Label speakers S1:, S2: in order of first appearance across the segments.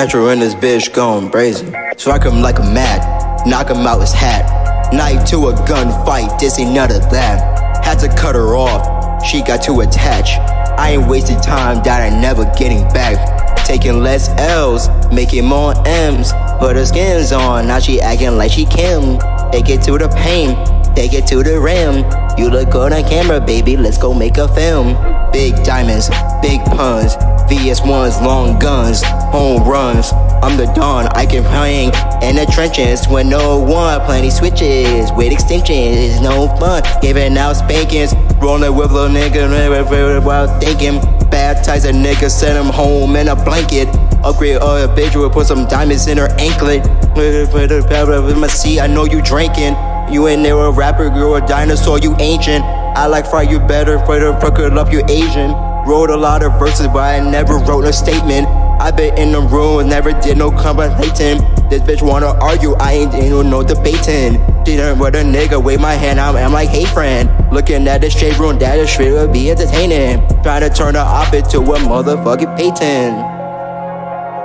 S1: Metro in this bitch going brazen. Strike him like a mad, knock him out his hat. Knife to a gunfight, this ain't none of that. Had to cut her off, she got too attached. I ain't wasting time that I never getting back. Taking less L's, making more M's. Put her Skims on, now she acting like she Kim. Take it to the pain, take it to the rim. You look good on camera, baby, let's go make a film. Big diamonds, big puns, VS1s, long guns, home runs. I'm the Don, I can hang in the trenches when no one. Plenty switches with extensions, no fun. Giving out spankings, rolling with a nigga while thinking. Baptize a nigga, send him home in a blanket. Upgrade a bitch, will put some diamonds in her anklet. A my seat, I know you drinking. You ain't never a rapper, you're a dinosaur, you ancient. I like fry you better, for the fuck it up, you Asian. Wrote a lot of verses, but I never wrote a statement. I been in the room, never did no conversating. This bitch wanna argue, I ain't doing no debating. Didn't with a nigga, wave my hand, I'm, I'm like, hey friend. Looking at the shade room, that is straight would be entertaining. Trying to turn the op into a motherfucking Peyton.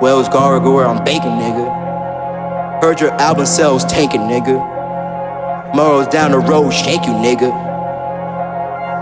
S1: Wells Gargoyle, I'm baking, nigga. Heard your album sales tanking, nigga. Morals down the road, shake you, nigga.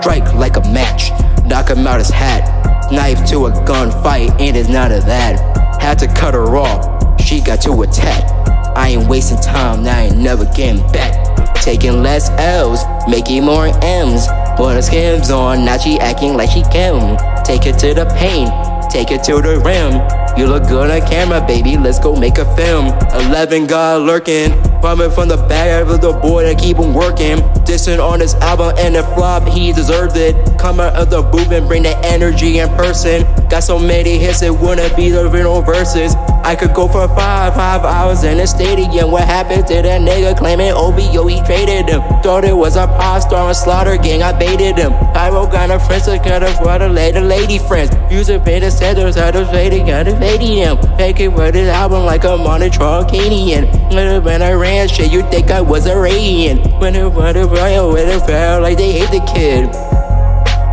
S1: Strike like a match knock him out his hat. Knife to a gunfight, and it's none of that. Had to cut her off, she got too attached. I ain't wasting time, now I ain't never getting back. Taking less L's, making more M's. Put her skims on, now she acting like she can. Take it to the pain, take it to the rim. You look good on camera, baby, let's go make a film. 11 God lurking, coming from the back of the boy that keep him working. Dissing on his album and the flop, he deserved it. Come out of the booth and bring the energy in person. Got so many hits, it wouldn't be the real verses. I could go for five, five hours in the stadium. What happened to that nigga claiming OVO, he traded him. Thought it was a pop star and slaughter gang, I baited him. I wrote kind of friends, I got a brother, later lady friends. Using beta centers, I was fading, got a stadium. Taking for this album like I'm on Canadian. When I ran shit, you think I was a Radian. When I run a royal with a fell like they hate the kid.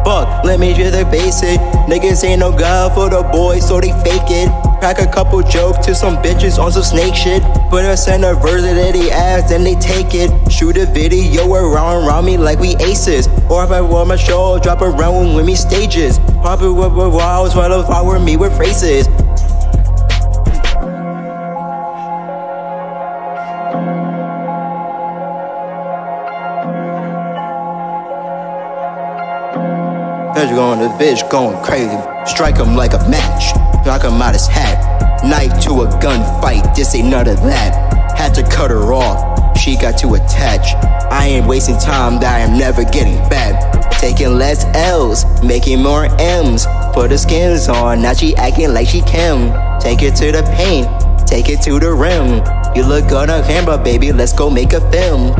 S1: Fuck, let me just the basic. Niggas ain't no god for the boys, so they fake it. Crack a couple jokes to some bitches on some snake shit. Put us in a verse that they ask, then they take it. Shoot a video around around me like we aces. Or if I want my show, drop around with me stages. Pop it with walls, while follow me with phrases. Bitch going, this bitch going crazy. Strike him like a match, knock him out his hat. Knife to a gunfight, this ain't none of that. Had to cut her off, she got too attached. I ain't wasting time that I am never getting back. Taking less L's, making more M's. Put her Skims on, now she acting like she Kim. Take it to the paint, take it to the rim. You look good on camera, baby, let's go make a film.